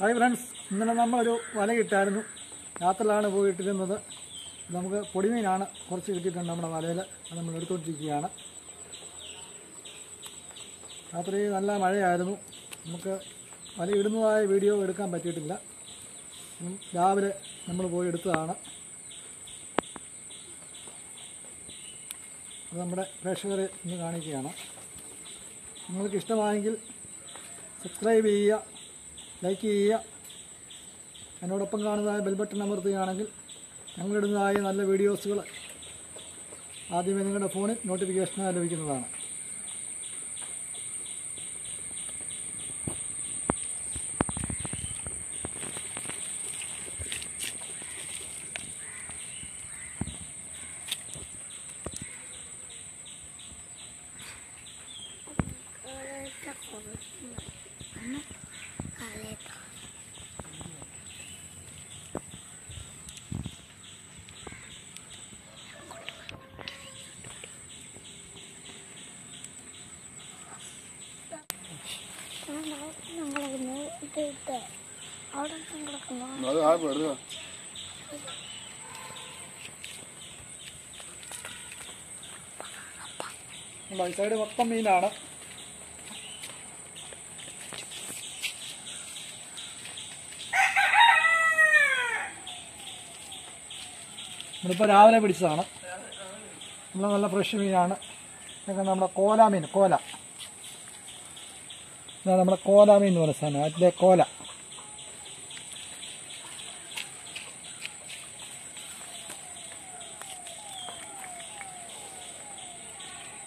Hi friends ഇന്നലെ നമ്മളൊരു വല ഇട്ടായിരുന്നു. രാത്രിയിലാണ് പോയി ഇട്ടിരുന്നത്. നമുക്ക് പൊടിമീനാണ് കുറച്ച് കിട്ടിയിട്ടുണ്ട് നമ്മുടെ വലയിൽ അത് നമ്മൾ എടുത്തുകൊണ്ടിരിക്കുകയാണ്. രാത്രി നല്ല മഴയായിരുന്നു. നമുക്ക് വല ഇടുന്നതായ വീഡിയോ എടുക്കാൻ പറ്റിയിട്ടില്ല. രാവിലെ നമ്മൾ പോയി എടുത്തതാണ്. അത് നമ്മുടെ പ്രേക്ഷകരെ ഇന്ന് കാണിക്കുകയാണ്. നിങ്ങൾക്ക് ഇഷ്ടമായെങ്കിൽ സബ്സ്ക്രൈബ് ചെയ്യുക. ലൈക്ക് ചെയ്യുക. എന്നോടൊപ്പം കാണുന്നതായ ബെൽബട്ടൺ അമർത്തുകയാണെങ്കിൽ ഞങ്ങളിടുന്നതായ നല്ല വീഡിയോസുകൾ ആദ്യമേ നിങ്ങളുടെ ഫോണിൽ നോട്ടിഫിക്കേഷനായി ലഭിക്കുന്നതാണ്. Thank ഇത് ഇട്ട് അവിടെ കിടക്കുന്നു അത് ആ വെറുതെ ഈ സൈഡ് മൊത്തം മീനാണ് നമ്മളിപ്പോൾ രാവിലെ പിടിച്ചതാണ്. നമ്മൾ നല്ല ഫ്രഷ് മീനാണ്. ഇതൊക്കെ നമ്മുടെ കോല മീൻ കോല. ഇതാണ് നമ്മുടെ കോല മീൻ എന്ന് പറയുന്ന സാധനം അതിലെ കോല.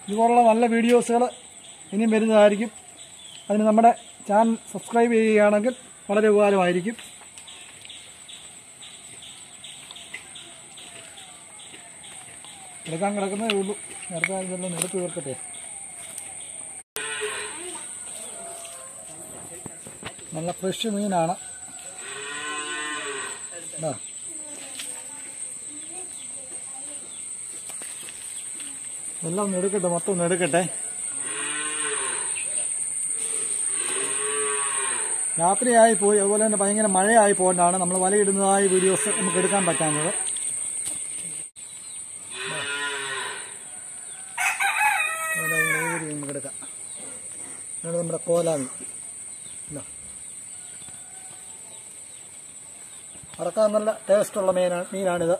ഇതുപോലുള്ള നല്ല വീഡിയോസുകൾ ഇനിയും വരുന്നതായിരിക്കും. അതിന് നമ്മുടെ ചാനൽ സബ്സ്ക്രൈബ് ചെയ്യുകയാണെങ്കിൽ വളരെ ഉപകാരമായിരിക്കും. എടുക്കാൻ കിടക്കുന്നതേ ഉള്ളൂ. നേരത്തെ ഇതെല്ലാം നിരത്തി തീർക്കട്ടെ. നല്ല ഫ്രഷ് മീനാണ്. എല്ലാം ഒന്ന് എടുക്കട്ടെ മൊത്തം ഒന്ന് എടുക്കട്ടെ. രാത്രിയായി പോയി അതുപോലെ തന്നെ ഭയങ്കര മഴയായി പോകൊണ്ടാണ് നമ്മൾ വലയിടുന്നതായ വീഡിയോസ് നമുക്ക് എടുക്കാൻ പറ്റാഞ്ഞത് അതുപോലെ ഇങ്ങനെ ഊരി നമുക്ക് എടുക്കാം ഇതാണ് നമ്മുടെ കോലാമി ഇതാ. അറക്കാൻ നല്ല ടേസ്റ്റുള്ള മീനാണ് മീനാണിത്.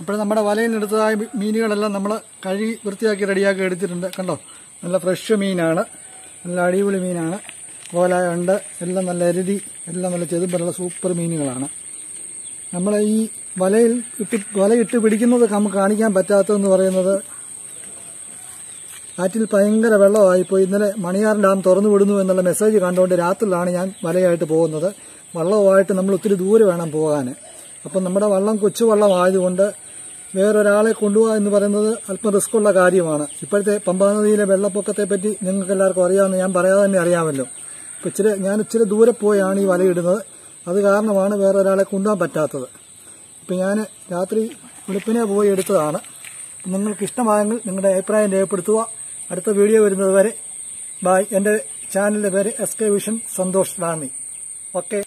ഇപ്പോൾ നമ്മുടെ വലയിൽ എടുത്തതായ മീനുകളെല്ലാം നമ്മൾ കഴുകി വൃത്തിയാക്കി റെഡിയാക്കി എടുത്തിട്ടുണ്ട്. കണ്ടോ? നല്ല ഫ്രഷ് മീനാണ്. നല്ല അടിപൊളി മീനാണ്. കോലായുണ്ട് എല്ലാം നല്ല എരുതി എല്ലാം നല്ല ചെതുമ്പലുള്ള സൂപ്പർ മീനുകളാണ്. നമ്മൾ ഈ വലയിൽ ഇട്ട് വലയിട്ട് പിടിക്കുന്നത് നമുക്ക് കാണിക്കാൻ പറ്റാത്തതെന്ന് പറയുന്നത് കാറ്റിൽ ഭയങ്കര വെള്ളമായിപ്പോയി. ഇന്നലെ മണിയാർ ഡാം തുറന്നു വിടുന്നു എന്നുള്ള മെസ്സേജ് കണ്ടുകൊണ്ട് രാത്രിയിലാണ് ഞാൻ വലയായിട്ട് പോകുന്നത്. വള്ളവുമായിട്ട് നമ്മൾ ഒത്തിരി ദൂരെ വേണം പോകാൻ അപ്പം നമ്മുടെ വള്ളം കൊച്ചു വള്ളമായതുകൊണ്ട് വേറൊരാളെ കൊണ്ടുപോകുക എന്ന് പറയുന്നത് അല്പം റിസ്ക്കുള്ള കാര്യമാണ്. ഇപ്പോഴത്തെ പമ്പാനദിയിലെ വെള്ളപ്പൊക്കത്തെ പറ്റി നിങ്ങൾക്ക് എല്ലാവർക്കും അറിയാമെന്ന് ഞാൻ പറയാതെ തന്നെ അറിയാമല്ലോ. അപ്പം ഇച്ചിരി ഞാൻ ഇച്ചിരി ദൂരെ പോയാണ് ഈ വലയിടുന്നത്. അത് കാരണമാണ് വേറൊരാളെ കൊണ്ടുപോകാൻ പറ്റാത്തത്. ഇപ്പം ഞാൻ രാത്രി വെളുപ്പിനെ പോയി എടുത്തതാണ്. നിങ്ങൾക്ക് ഇഷ്ടമായെങ്കിൽ നിങ്ങളുടെ അഭിപ്രായം രേഖപ്പെടുത്തുക. അടുത്ത വീഡിയോ വരുന്നത് വരെ. ബായ് എന്റെ ചാനലിന്റെ പേര് S K vision Santhosh Ranni. Okay